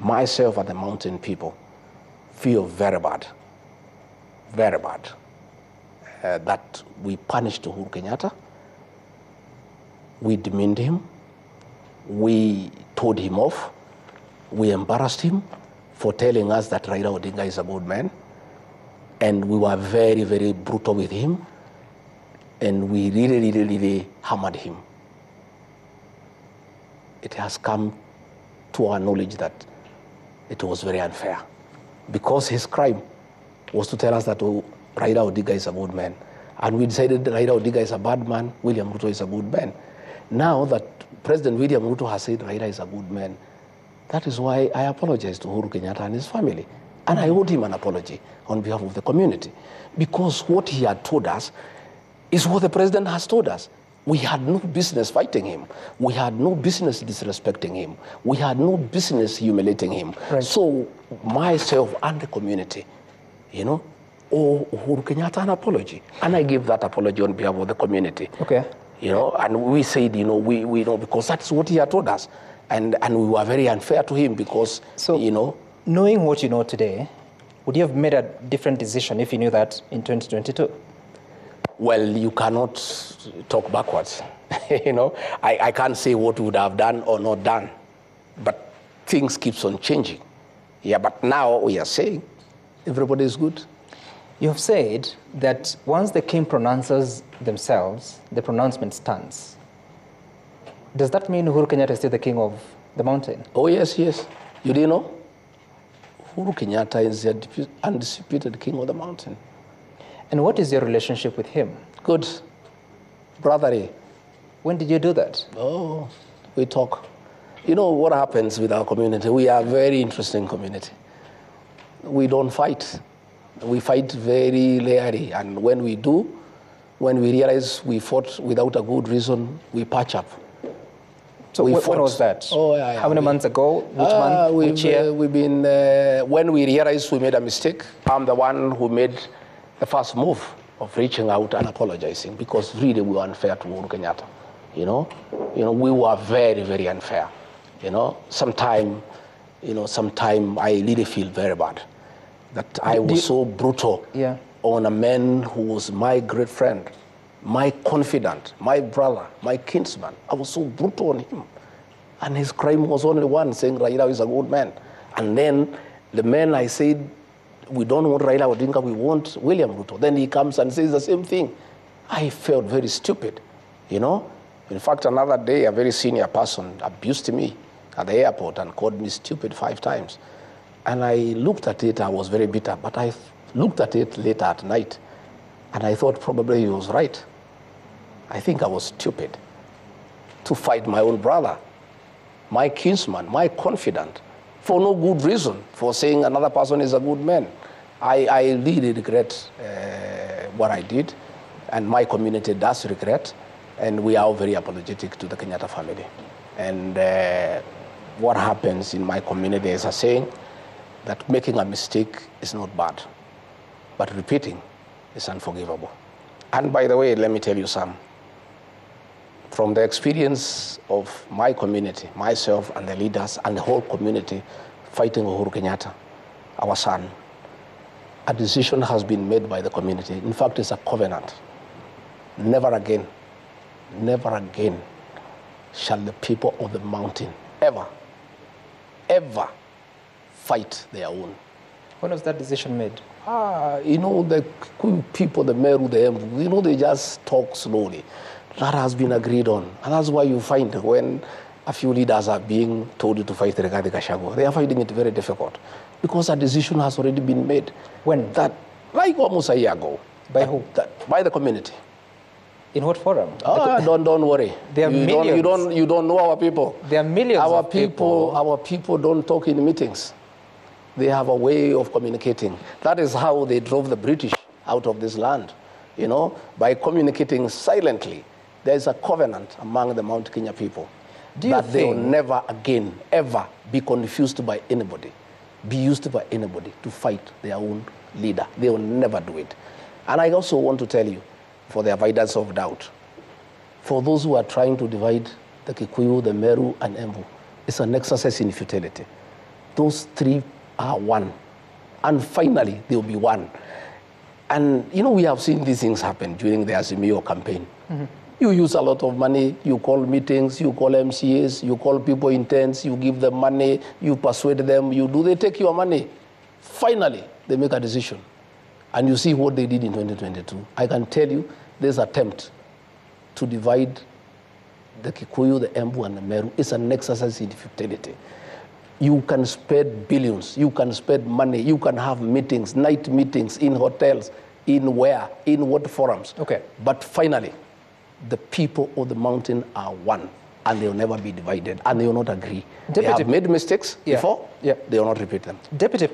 myself and the mountain people feel very bad, very bad, uh, that we punished Uhuru Kenyatta, we demeaned him, we told him off, we embarrassed him for telling us that Raila Odinga is a good man, and we were very, very brutal with him, and we really, really, really hammered him. It has come to our knowledge that it was very unfair because his crime was to tell us that oh, Raila Odinga is a good man. And we decided Raila Odinga is a bad man, William Ruto is a good man. Now that President William Ruto has said Raila is a good man, that is why I apologize to Uhuru Kenyatta and his family. And I owed him an apology on behalf of the community. Because what he had told us is what the president has told us. We had no business fighting him. We had no business disrespecting him. We had no business humiliating him. Right. So myself and the community, you know, owe Uhuru Kenyatta an apology. And I gave that apology on behalf of the community. Okay. You know, and we said, you know, we, we know because that's what he had told us. And, and we were very unfair to him because, So- you know, Knowing what you know today, would you have made a different decision if you knew that in 2022? Well, you cannot talk backwards. you know, I, I can't say what we would have done or not done, but things keeps on changing. Yeah, but now we are saying everybody is good. You have said that once the king pronounces themselves, the pronouncement stands. Does that mean Uhuru Kenyatta is still the king of the mountain? Oh yes, yes. You didn't know? Uhuru Kenyatta is the undisputed king of the mountain. And what is your relationship with him? Good, brotherly. When did you do that? Oh, we talk. You know what happens with our community? We are a very interesting community. We don't fight. We fight very rarely, and when we do, when we realize we fought without a good reason, we patch up. So We wh- when was that? Oh, yeah, yeah. How many We- months ago? Which Ah, month? We've, Which year? uh, we've been, uh, when we realized we made a mistake, I'm the one who made the first move of reaching out and apologizing because really we were unfair to Uhuru Kenyatta. You know, you know, we were very, very unfair. You know, sometime, you know, sometime I really feel very bad that I was you- so brutal Yeah. on a man who was my great friend, my confidant, my brother, my kinsman. I was so brutal on him. And his crime was only one, saying Raila is a good man. And then the man I said, we don't want Raila Odinga, we want William Ruto. Then he comes and says the same thing. I felt very stupid, you know. In fact, another day, a very senior person abused me at the airport and called me stupid five times. And I looked at it, I was very bitter, but I looked at it later at night and I thought probably he was right. I think I was stupid to fight my own brother, my kinsman, my confidant, for no good reason, for saying another person is a good man. I, I really regret uh, what I did, and my community does regret, and we are all very apologetic to the Kenyatta family. And uh, what happens in my community is a saying that making a mistake is not bad, but repeating is unforgivable. And by the way, let me tell you some from the experience of my community, myself and the leaders and the whole community fighting Uhuru Kenyatta, our son, a decision has been made by the community. In fact, it's a covenant. Never again, never again shall the people of the mountain ever, ever fight their own. When was that decision made? Ah, you know, the people, the Meru, the Embu, you know, they just talk slowly. That has been agreed on. And that's why you find when a few leaders are being told to fight Rigathi Gachagua, they are finding it very difficult because a decision has already been made. When? That, like almost a year ago. By who? That, by the community. In what forum? Ah, don't, don't worry. There are you, don't, you, don't, you don't know our people. There are millions our of people. Our people don't talk in meetings. They have a way of communicating. That is how they drove the British out of this land, you know, by communicating silently. There is a covenant among the Mount Kenya people Do you that they will never again, ever be confused by anybody, be used by anybody to fight their own leader. They will never do it. And I also want to tell you, for the avoidance of doubt, for those who are trying to divide the Kikuyu, the Meru, and Embu, it's an exercise in futility. Those three are one. And finally, they'll be one. And you know, we have seen these things happen during the Azimio campaign. Mm-hmm. You use a lot of money, you call meetings, you call MCAs, you call people in tents, you give them money, you persuade them, you do, they take your money. Finally, they make a decision. And you see what they did in 2022. I can tell you, this attempt to divide the Kikuyu, the Embu, and the Meru is an exercise in futility. You can spend billions, you can spend money, you can have meetings, night meetings in hotels, in where, in what forums. Okay. But finally, the people of the mountain are one, and they will never be divided, and they will not agree. they Deputy- have made mistakes Yeah, before, yeah. they will not repeat them. Deputy